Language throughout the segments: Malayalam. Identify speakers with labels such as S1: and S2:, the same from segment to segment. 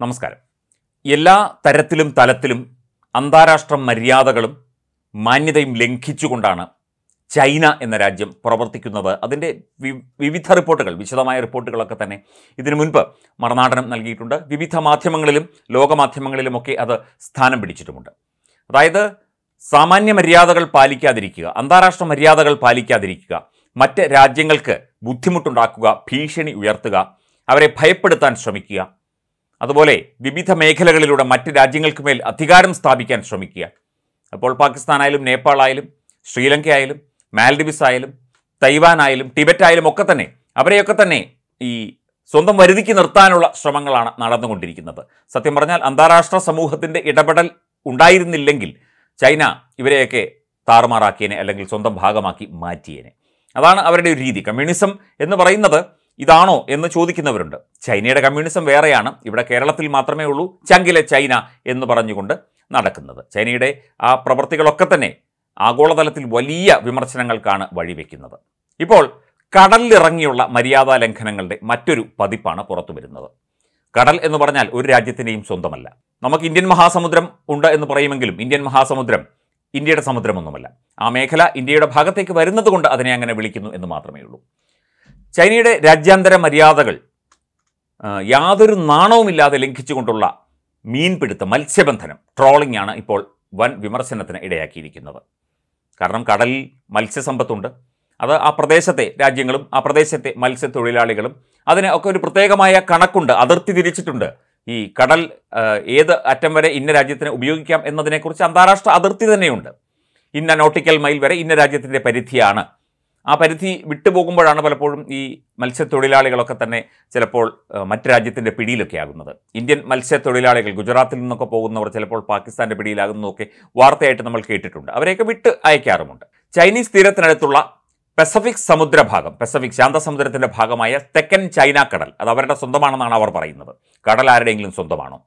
S1: നമസ്കാരം. എല്ലാ തരത്തിലും തലത്തിലും അന്താരാഷ്ട്ര മര്യാദകളും മാന്യതയും ലംഘിച്ചുകൊണ്ടാണ് ചൈന എന്ന രാജ്യം പ്രവർത്തിക്കുന്നത്. അതിന്റെ വിവിധ റിപ്പോർട്ടുകൾ വിശദമായ റിപ്പോർട്ടുകളൊക്കെ തന്നെ ഇതിനു മുൻപ് മറുനാടനം നൽകിയിട്ടുണ്ട്. വിവിധ മാധ്യമങ്ങളിലും ലോകമാധ്യമങ്ങളിലുമൊക്കെ അത് സ്ഥാനം പിടിച്ചിട്ടുമുണ്ട്. അതായത് സാമാന്യ മര്യാദകൾ പാലിക്കാതിരിക്കുക അന്താരാഷ്ട്ര മര്യാദകൾ പാലിക്കാതിരിക്കുക മറ്റ് രാജ്യങ്ങൾക്ക് ബുദ്ധിമുട്ടുണ്ടാക്കുക ഭീഷണി ഉയർത്തുക അവരെ ഭയപ്പെടുത്താൻ ശ്രമിക്കുക അതുപോലെ വിവിധ മേഖലകളിലൂടെ മറ്റ് രാജ്യങ്ങൾക്ക് മേൽ അധികാരം സ്ഥാപിക്കാൻ ശ്രമിക്കുക. അപ്പോൾ പാകിസ്ഥാനായാലും നേപ്പാളായാലും ശ്രീലങ്കയായാലും ആയാലും ആയാലും തൈവാനായാലും ടിബറ്റ് ആയാലും ഒക്കെ തന്നെ അവരെയൊക്കെ തന്നെ ഈ സ്വന്തം വരുതിക്ക് നിർത്താനുള്ള ശ്രമങ്ങളാണ് നടന്നുകൊണ്ടിരിക്കുന്നത്. സത്യം പറഞ്ഞാൽ അന്താരാഷ്ട്ര സമൂഹത്തിന്റെ ഇടപെടൽ ഉണ്ടായിരുന്നില്ലെങ്കിൽ ചൈന ഇവരെയൊക്കെ താറുമാറാക്കിയനെ അല്ലെങ്കിൽ സ്വന്തം ഭാഗമാക്കി മാറ്റിയേനെ. അതാണ് അവരുടെ ഒരു രീതി. കമ്മ്യൂണിസം എന്ന് പറയുന്നത് ഇതാണോ എന്ന് ചോദിക്കുന്നവരുണ്ട്. ചൈനയുടെ കമ്മ്യൂണിസം വേറെയാണ്. ഇവിടെ കേരളത്തിൽ മാത്രമേ ഉള്ളൂ. ചങ്കിലെ ചൈന എന്ന് പറഞ്ഞുകൊണ്ട് നടക്കുന്നത്. ചൈനയുടെ ആ പ്രവൃത്തികളൊക്കെ തന്നെ ആഗോളതലത്തിൽ വലിയ വിമർശനങ്ങൾക്കാണ് വഴിവെക്കുന്നത്. ഇപ്പോൾ കടലിലിറങ്ങിയുള്ള മര്യാദാ ലംഘനങ്ങളുടെ മറ്റൊരു പതിപ്പാണ് പുറത്തു വരുന്നത്. കടൽ എന്ന് പറഞ്ഞാൽ ഒരു രാജ്യത്തിന്റെയും സ്വന്തമല്ല. നമുക്ക് ഇന്ത്യൻ മഹാസമുദ്രം ഉണ്ട് എന്ന് പറയുമെങ്കിലും ഇന്ത്യൻ മഹാസമുദ്രം ഇന്ത്യയുടെ സമുദ്രമൊന്നുമല്ല. ആ മേഖല ഇന്ത്യയുടെ ഭാഗത്തേക്ക് വരുന്നത് കൊണ്ട് അതിനെ അങ്ങനെ വിളിക്കുന്നു എന്ന് മാത്രമേ ഉള്ളൂ. ചൈനയുടെ രാജ്യാന്തര മര്യാദകൾ യാതൊരു നാണവുമില്ലാതെ ലംഘിച്ചുകൊണ്ടുള്ള മീൻപിടുത്തം മത്സ്യബന്ധനം ട്രോളിംഗ് ആണ് ഇപ്പോൾ വൻ വിമർശനത്തിന് ഇടയാക്കിയിരിക്കുന്നത്. കാരണം കടലിൽ മത്സ്യസമ്പത്തുണ്ട്. അത് ആ പ്രദേശത്തെ രാജ്യങ്ങളും ആ പ്രദേശത്തെ മത്സ്യത്തൊഴിലാളികളും അതിന് ഒക്കെ ഒരു പ്രത്യേകമായ കണക്കുണ്ട് അതിർത്തി തിരിച്ചിട്ടുണ്ട്. ഈ കടൽ ഏത് അറ്റം വരെ ഇന്ന രാജ്യത്തിന് ഉപയോഗിക്കാം എന്നതിനെക്കുറിച്ച് അന്താരാഷ്ട്ര അതിർത്തി തന്നെയുണ്ട്. ഇന്ന നോട്ടിക്കൽ മൈൽ വരെ ഇന്ന രാജ്യത്തിന്റെ പരിധിയാണ് ആ പരിധി വിട്ടുപോകുമ്പോഴാണ് പലപ്പോഴും ഈ മത്സ്യത്തൊഴിലാളികളൊക്കെ തന്നെ ചിലപ്പോൾ മറ്റു രാജ്യത്തിന്റെ പിടിയിലൊക്കെ ആകുന്നത്. ഇന്ത്യൻ മത്സ്യത്തൊഴിലാളികൾ ഗുജറാത്തിൽ നിന്നൊക്കെ പോകുന്നവർ ചിലപ്പോൾ പാകിസ്ഥാന്റെ പിടിയിലാകുന്നതൊക്കെ വാർത്തയായിട്ട് നമ്മൾ കേട്ടിട്ടുണ്ട്. അവരെയൊക്കെ വിട്ട് അയക്കാറുമുണ്ട്. ചൈനീസ് തീരത്തിനടുത്തുള്ള പസഫിക് സമുദ്രഭാഗം പസഫിക് ശാന്തസമുദ്രത്തിന്റെ ഭാഗമായ തെക്കൻ ചൈന കടൽ അത് അവരുടെ സ്വന്തമാണെന്നാണ് അവർ പറയുന്നത്. കടൽ ആരുടെയെങ്കിലും സ്വന്തമാണോ?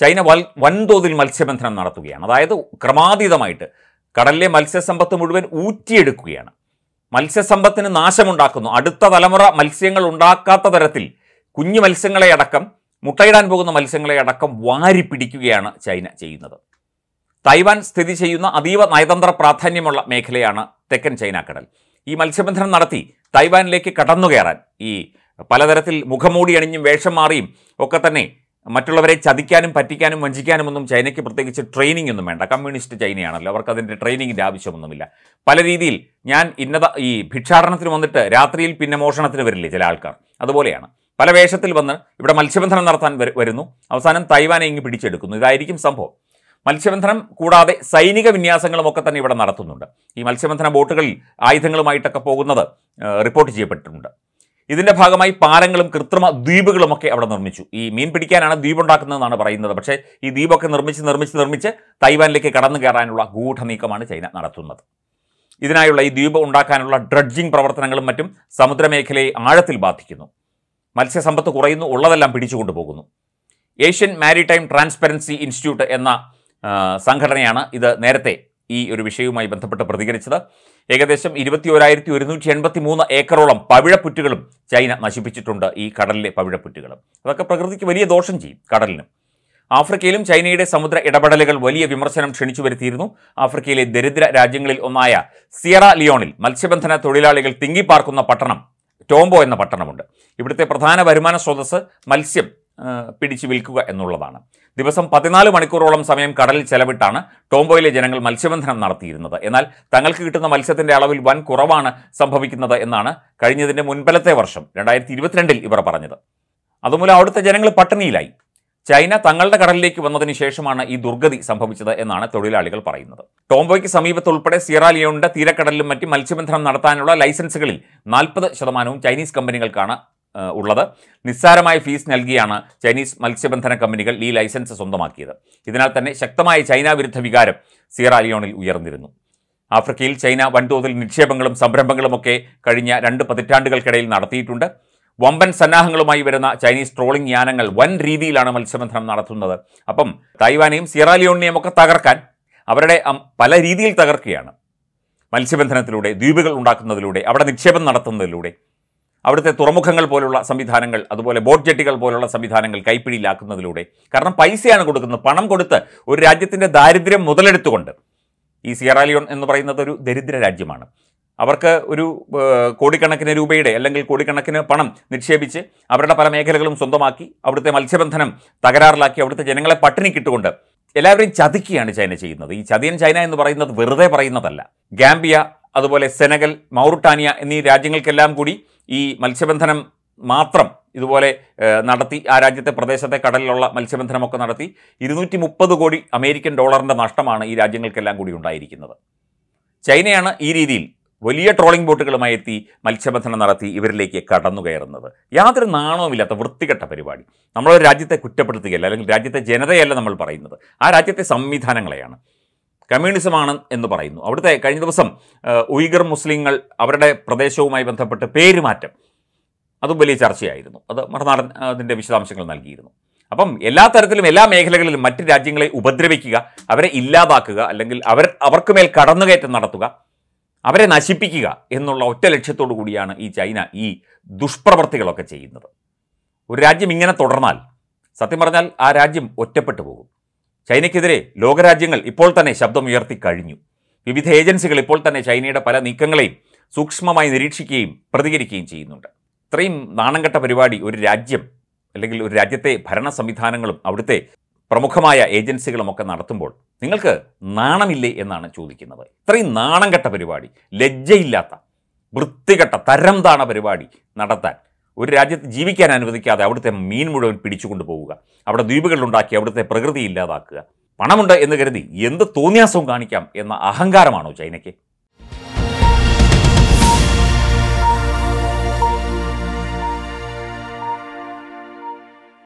S1: ചൈന വൽ വൻതോതിൽ മത്സ്യബന്ധനം നടത്തുകയാണ്. അതായത് ക്രമാതീതമായിട്ട് കടലിലെ മത്സ്യസമ്പത്ത് മുഴുവൻ ഊറ്റിയെടുക്കുകയാണ്. മത്സ്യസമ്പത്തിന് നാശമുണ്ടാക്കുന്നു. അടുത്ത തലമുറ മത്സ്യങ്ങൾ ഉണ്ടാക്കാത്ത തരത്തിൽ കുഞ്ഞു മത്സ്യങ്ങളെ അടക്കം മുട്ടയിടാൻ പോകുന്ന മത്സ്യങ്ങളെ അടക്കം വാരി പിടിക്കുകയാണ് ചൈന ചെയ്യുന്നത്. തൈവാൻ സ്ഥിതി ചെയ്യുന്ന അതീവ നയതന്ത്ര പ്രാധാന്യമുള്ള മേഖലയാണ് തെക്കൻ ചൈന കടൽ ഈ മത്സ്യബന്ധനം നടത്തി തൈവാനിലേക്ക് കടന്നു കയറാൻ ഈ പലതരത്തിൽ മുഖംമൂടി അണിഞ്ഞും വേഷം മാറിയും ഒക്കെ തന്നെ മറ്റുള്ളവരെ ചതിക്കാനും പറ്റിക്കാനും വഞ്ചിക്കാനും ഒന്നും ചൈനയ്ക്ക് പ്രത്യേകിച്ച് ട്രെയിനിങ് ഒന്നും വേണ്ട. കമ്മ്യൂണിസ്റ്റ് ചൈനയാണല്ലോ. അവർക്ക് അതിന്റെ ട്രെയിനിങ്ങിന്റെ ആവശ്യമൊന്നുമില്ല. പല രീതിയിൽ ഞാൻ ഇന്നത ഈ ഭിക്ഷാടനത്തിന് വന്നിട്ട് രാത്രിയിൽ പിന്നെ മോഷണത്തിന് വരില്ലേ ചില ആൾക്കാർ? അതുപോലെയാണ്. പല വേഷത്തിൽ വന്ന് ഇവിടെ മത്സ്യബന്ധനം നടത്താൻ വരുന്നു. അവസാനം തൈവാനെ ഇങ്ങ് പിടിച്ചെടുക്കുന്നു. ഇതായിരിക്കും സംഭവം. മത്സ്യബന്ധനം കൂടാതെ സൈനിക വിന്യാസങ്ങളും ഒക്കെ തന്നെ ഇവിടെ നടത്തുന്നുണ്ട്. ഈ മത്സ്യബന്ധന ബോട്ടുകളിൽ ആയുധങ്ങളുമായിട്ടൊക്കെ പോകുന്നത് റിപ്പോർട്ട് ചെയ്യപ്പെട്ടിട്ടുണ്ട്. ഇതിന്റെ ഭാഗമായി പാലങ്ങളും കൃത്രിമ ദ്വീപുകളുമൊക്കെ അവിടെ നിർമ്മിച്ചു. ഈ മീൻ പിടിക്കാനാണ് ദ്വീപ് ഉണ്ടാക്കുന്നതെന്നാണ് പറയുന്നത്. പക്ഷേ ഈ ദ്വീപൊക്കെ നിർമ്മിച്ച് നിർമ്മിച്ച് നിർമ്മിച്ച് തൈവാനിലേക്ക് കടന്നു കയറാനുള്ള ഗൂഢനീക്കമാണ് ചൈന നടത്തുന്നത്. ഇതിനായുള്ള ഈ ദ്വീപ് ഉണ്ടാക്കാനുള്ള ഡ്രഡ്ജിംഗ് പ്രവർത്തനങ്ങളും മറ്റും സമുദ്രമേഖലയെ ആഴത്തിൽ ബാധിക്കുന്നു. മത്സ്യസമ്പത്ത് കുറയുന്നു ഉള്ളതെല്ലാം പിടിച്ചുകൊണ്ടു പോകുന്നു. ഏഷ്യൻ മാരിടൈം ട്രാൻസ്പെറൻസി ഇൻസ്റ്റിറ്റ്യൂട്ട് എന്ന സംഘടനയാണ് ഇത് നേരത്തെ ഈ ഒരു വിഷയവുമായി ബന്ധപ്പെട്ട് പ്രതികരിച്ചത്. ഏകദേശം ഇരുപത്തി ഒരായിരത്തി ഒരുന്നൂറ്റി എൺപത്തി മൂന്ന് ഏക്കറോളം പവിഴപ്പുറ്റുകളും ചൈന നശിപ്പിച്ചിട്ടുണ്ട് ഈ കടലിലെ പവിഴപ്പുറ്റുകളും. അതൊക്കെ പ്രകൃതിക്ക് വലിയ ദോഷം ചെയ്യും കടലിന്. ആഫ്രിക്കയിലും ചൈനയുടെ സമുദ്ര ഇടപെടലുകൾ വലിയ വിമർശനം ക്ഷണിച്ചു വരുത്തിയിരുന്നു. ആഫ്രിക്കയിലെ ദരിദ്ര രാജ്യങ്ങളിൽ ഒന്നായ സിയറ ലിയോണിൽ മത്സ്യബന്ധന തൊഴിലാളികൾ തിങ്ങിപ്പാർക്കുന്ന പട്ടണം ടോംബോ എന്ന പട്ടണമുണ്ട്. ഇവിടുത്തെ പ്രധാന വരുമാന സ്രോതസ് മത്സ്യം. പിടിച്ചു വിൽക്കുക എന്നുള്ളതാണ്. ദിവസം പതിനാല് മണിക്കൂറോളം സമയം കടലിൽ ചെലവിട്ടാണ് ടോംബോയിലെ ജനങ്ങൾ മത്സ്യബന്ധനം നടത്തിയിരുന്നത്. എന്നാൽ തങ്ങൾക്ക് കിട്ടുന്ന മത്സ്യത്തിന്റെ അളവിൽ വൻ കുറവാണ് സംഭവിക്കുന്നത് എന്നാണ് കഴിഞ്ഞതിന്റെ മുൻപലത്തെ വർഷം രണ്ടായിരത്തി ഇരുപത്തിരണ്ടിൽ ഇവർ പറഞ്ഞത്. അതുമൂലം അവിടുത്തെ ജനങ്ങൾ പട്ടിണിയിലായി. ചൈന തങ്ങളുടെ കടലിലേക്ക് വന്നതിന് ശേഷമാണ് ഈ ദുർഗതി സംഭവിച്ചത് എന്നാണ് തൊഴിലാളികൾ പറയുന്നത്. ടോംബോയ്ക്ക് സമീപത്തുൾപ്പെടെ സിയറാലിയോണിന്റെ തീരക്കടലിലും മറ്റും മത്സ്യബന്ധനം നടത്താനുള്ള ലൈസൻസുകളിൽ നാൽപ്പത് ശതമാനവും ചൈനീസ് കമ്പനികൾക്കാണ് ഉള്ളത്. നിസ്സാരമായ ഫീസ് നൽകിയാണ് ചൈനീസ് മത്സ്യബന്ധന കമ്പനികൾ ഈ ലൈസൻസ് സ്വന്തമാക്കിയത്. ഇതിനാൽ തന്നെ ശക്തമായ ചൈന വിരുദ്ധ വികാരം സിയറാലിയോണിൽ ഉയർന്നിരുന്നു. ആഫ്രിക്കയിൽ ചൈന വൻതോതിൽ നിക്ഷേപങ്ങളും സംരംഭങ്ങളുമൊക്കെ കഴിഞ്ഞ രണ്ട് പതിറ്റാണ്ടുകൾക്കിടയിൽ നടത്തിയിട്ടുണ്ട്. വമ്പൻ സന്നാഹങ്ങളുമായി വരുന്ന ചൈനീസ് ട്രോളിംഗ് യാനങ്ങൾ വൻ രീതിയിലാണ് മത്സ്യബന്ധനം നടത്തുന്നത്. അപ്പം തായ്വാനെയും സിയറാലിയോണിനെയും ഒക്കെ തകർക്കാൻ അവരുടെ പല രീതിയിൽ തകർക്കുകയാണ്. മത്സ്യബന്ധനത്തിലൂടെ ദ്വീപുകൾ ഉണ്ടാക്കുന്നതിലൂടെ അവിടെ നിക്ഷേപം നടത്തുന്നതിലൂടെ. അവിടുത്തെ തുറമുഖങ്ങൾ പോലുള്ള സംവിധാനങ്ങൾ അതുപോലെ ബോട്ട് ജെട്ടികൾ പോലുള്ള സംവിധാനങ്ങൾ കൈപ്പിടിയിലാക്കുന്നതിലൂടെ. കാരണം പൈസയാണ് കൊടുക്കുന്നത്. പണം കൊടുത്ത് ഒരു രാജ്യത്തിന്റെ ദാരിദ്ര്യം മുതലെടുത്തുകൊണ്ട്. ഈ സിയറാലിയോൺ എന്ന് പറയുന്നത് ഒരു ദരിദ്ര രാജ്യമാണ്. അവർക്ക് ഒരു കോടിക്കണക്കിന് രൂപയുടെ അല്ലെങ്കിൽ കോടിക്കണക്കിന് പണം നിക്ഷേപിച്ച് അവരുടെ പല മേഖലകളും സ്വന്തമാക്കി അവിടുത്തെ മത്സ്യബന്ധനം തകരാറിലാക്കി അവിടുത്തെ ജനങ്ങളെ പട്ടിണി പട്ടിണിക്കിട്ടുകൊണ്ട് എല്ലാവരെയും ചതിക്കുകയാണ് ചൈന ചെയ്യുന്നത്. ഈ ചതിയൻ ചൈന എന്ന് പറയുന്നത് വെറുതെ പറയുന്നതല്ല. ഗാംബിയ അതുപോലെ സെനഗൽ മൗറിട്ടാനിയ എന്നീ രാജ്യങ്ങൾക്കെല്ലാം കൂടി ഈ മത്സ്യബന്ധനം മാത്രം ഇതുപോലെ നടത്തി ആ രാജ്യത്തെ പ്രദേശത്തെ കടലിലുള്ള മത്സ്യബന്ധനമൊക്കെ നടത്തി ഇരുന്നൂറ്റി മുപ്പത് കോടി അമേരിക്കൻ ഡോളറിന്റെ നഷ്ടമാണ് ഈ രാജ്യങ്ങൾക്കെല്ലാം കൂടി ഉണ്ടായിരിക്കുന്നത്. ചൈനയാണ് ഈ രീതിയിൽ വലിയ ട്രോളിംഗ് ബോട്ടുകളുമായി എത്തി മത്സ്യബന്ധനം നടത്തി ഇവരിലേക്ക് കടന്നു കയറുന്നത്. യാതൊരു നാണവുമില്ലാത്ത വൃത്തികെട്ട പരിപാടി. നമ്മളൊരു രാജ്യത്തെ കുറ്റപ്പെടുത്തുകയല്ല അല്ലെങ്കിൽ രാജ്യത്തെ ജനതയല്ല നമ്മൾ പറയുന്നത്. ആ രാജ്യത്തെ സംവിധാനങ്ങളെയാണ്. കമ്മ്യൂണിസമാണ് എന്ന് പറയുന്നു. അവിടുത്തെ കഴിഞ്ഞ ദിവസം ഉയ്ഗർ മുസ്ലിങ്ങൾ അവരുടെ പ്രദേശവുമായി ബന്ധപ്പെട്ട് പേരുമാറ്റം. അതും വലിയ ചർച്ചയായിരുന്നു. അത് മറുനാടൻ അതിന്റെ വിശദാംശങ്ങൾ നൽകിയിരുന്നു. അപ്പം എല്ലാ തരത്തിലും എല്ലാ മേഖലകളിലും മറ്റ് രാജ്യങ്ങളെ ഉപദ്രവിക്കുക അവരെ ഇല്ലാതാക്കുക അല്ലെങ്കിൽ അവർ അവർക്ക് മേൽ കടന്നുകയറ്റം നടത്തുക അവരെ നശിപ്പിക്കുക എന്നുള്ള ഒറ്റ ലക്ഷ്യത്തോടു കൂടിയാണ് ഈ ചൈന ഈ ദുഷ്പ്രവർത്തികളൊക്കെ ചെയ്യുന്നത്. ഒരു രാജ്യം ഇങ്ങനെ തുടർന്നാൽ സത്യം പറഞ്ഞാൽ ആ രാജ്യം ഒറ്റപ്പെട്ടു പോകും. ചൈനയ്ക്കെതിരെ ലോകരാജ്യങ്ങൾ ഇപ്പോൾ തന്നെ ശബ്ദമുയർത്തി കഴിഞ്ഞു. വിവിധ ഏജൻസികൾ ഇപ്പോൾ തന്നെ ചൈനയുടെ പല നീക്കങ്ങളെയും സൂക്ഷ്മമായി നിരീക്ഷിക്കുകയും പ്രതികരിക്കുകയും ചെയ്യുന്നുണ്ട്. ഇത്രയും നാണംകെട്ട പരിപാടി ഒരു രാജ്യം അല്ലെങ്കിൽ ഒരു രാജ്യത്തെ ഭരണ സംവിധാനങ്ങളും അവിടുത്തെ പ്രമുഖമായ ഏജൻസികളുമൊക്കെ നടത്തുമ്പോൾ നിങ്ങൾക്ക് നാണമില്ലേ എന്നാണ് ചോദിക്കുന്നത്. ഇത്രയും നാണംകെട്ട പരിപാടി ലജ്ജയില്ലാത്ത വൃത്തികെട്ട തരം താണ പരിപാടി നടത്താൻ ഒരു രാജ്യത്ത് ജീവിക്കാൻ അനുവദിക്കാതെ അവിടുത്തെ മീൻ മുഴുവൻ പിടിച്ചുകൊണ്ട് പോവുക. അവിടെ ദ്വീപുകളുണ്ടാക്കി അവിടുത്തെ പ്രകൃതി ഇല്ലാതാക്കുക. പണമുണ്ട് എന്ന് കരുതി എന്ത് തോന്നിയാസവും കാണിക്കാം എന്ന അഹങ്കാരമാണോ ചൈനയ്ക്ക്?